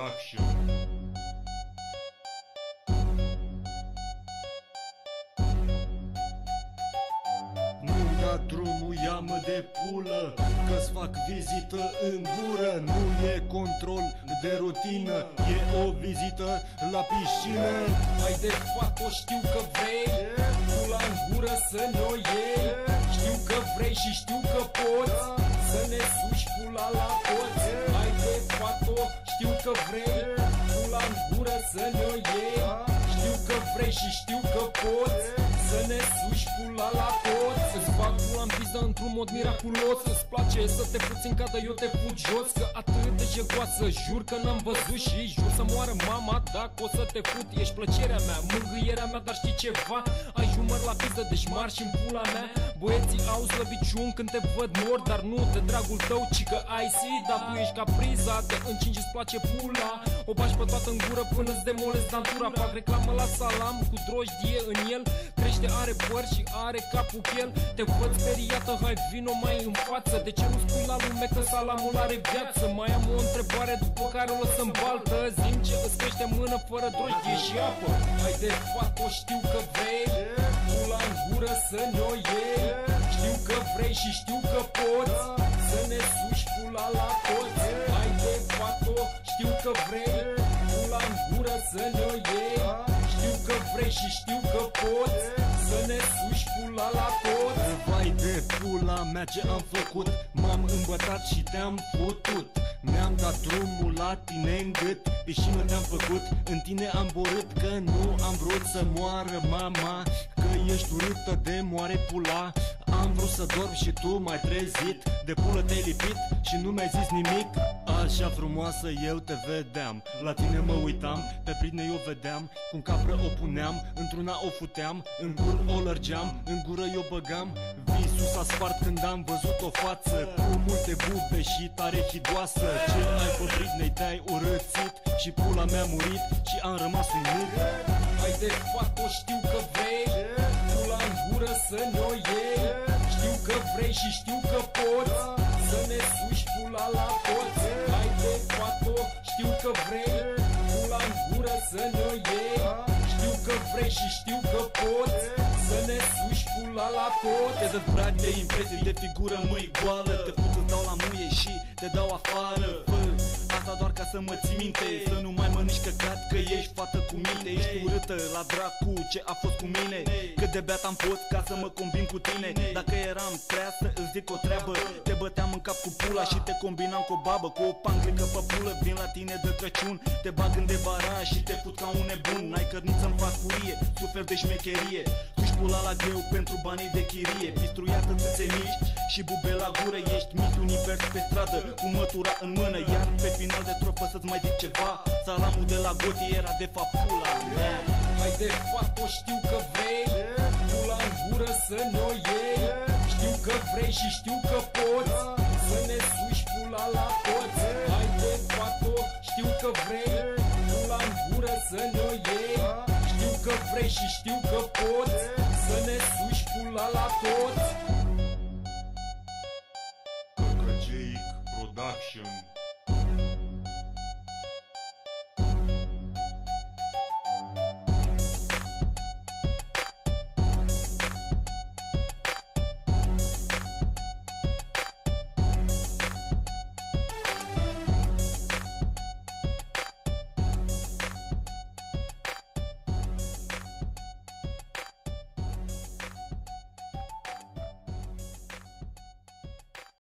Production. Nu da drumul, ia-mă de pulă Că-ți fac vizită în gură. Nu e control de rutină E o vizită la piscină. Hai de fapt-o știu că vrei Pula în gură să ne o iei. Știu că vrei și știu că poți Să ne suși pula la toți Hai de fapt-o știu că vrei. Pula în gură să ne o iei. Știu că vrei și știu că poți. Să ne suși pula la toți Îți fac pula în pizdă într-un mod miraculos. Îți place să te puți în cadă, eu te fut jos Că atât de jegoasă, jur că n-am văzut și jur să moară mama Dacă o să te fut, ești plăcerea mea, mângâierea mea Dar știi ceva, ai jumăr la pizdă, deci marș în pula mea. Băieții au slăbiciun când te văd mor Dar nu de dragul tău, ci că ai si Dar tu ești capriza, te încingi, îți place pula O bași pe toată în gură până îți demolezi natura. Fac reclamă la salam cu drojdie în el. Crește, are păr și are capul chel Te văd speriată, hai vino mai în față. De ce nu spui la lume că salamul are viață? Mai am o întrebare după care o lăsăm baltă. Zim ce îți crește mână fără drojdie și apă. Hai de fapt o știu că vrei. Pula în gură să ne o iei. Știu că vrei și știu că poți. Să ne suși pula la o știu că vrei Pula în gură să ne o iei. Știu că vrei și știu că poți Să ne suși pula la toți Vai de pula mea ce am făcut? M-am îmbătat și te-am putut. Mi-am dat drumul la tine în gât Piscină te-am făcut, în tine am borât Că nu am vrut să moară mama Că ești urâtă de moare pula. Am vrut să dorm și tu m-ai trezit. De pulă te-ai lipit și nu mi-ai zis nimic Așa frumoasă eu te vedeam. La tine mă uitam, pe prine eu vedeam Cum capră o puneam, într-una o futeam În gur o lărgeam, în gură eu băgam. Visul s-a spart când am văzut o față Cu multe bube și tare hidoasă. Ce ai pe Britney te-ai urățit Și pula mea murit și am rămas uimit Hai de fapt o știu că vrei Pula în gură să ne o iei. Știu că vrei și știu că poți Să ne suși pula la toți Hai de fapt o știu că vrei. Pula în gură să ne o iei. Știu că vrei și știu că poți. Să ne suși pula la toți Te dă drag de impresii de figură mâi goală. Te put să dau la muie și te dau afară. Fă asta doar ca să mă ții minte. Să nu mai mănânci căcat că ești fată cu minte Ești urâtă la dracu ce a fost cu mine? Cât de beat am fost ca să mă combin cu tine? Dacă eram prea să îți zic o treabă Te băteam în cap cu pula și te combinam cu o babă Cu o panglică pe pulă vin la tine de Crăciun Te bag în devara și te fut ca un nebun. N-ai cărniță-n pascurie, suferi de șmecherie. Tu-și pula la greu pentru banii de chirie Pistruiată țâțe mici și bube la gură Ești mit univers pe stradă cu mătura în mână Iar pe final de tropă să-ți mai zic ceva. Salamul de la goti era de fapt pula mea. Hai de fapt o știu că vrei Pula în gură să ne o iei. Știu că vrei și știu că poți Să ne suși pula la toți Hai de fapt o știu că vrei Pula în gură să ne o iei. Știu că vrei și știu că poți Să ne suși pula la toți. Crăceic Production.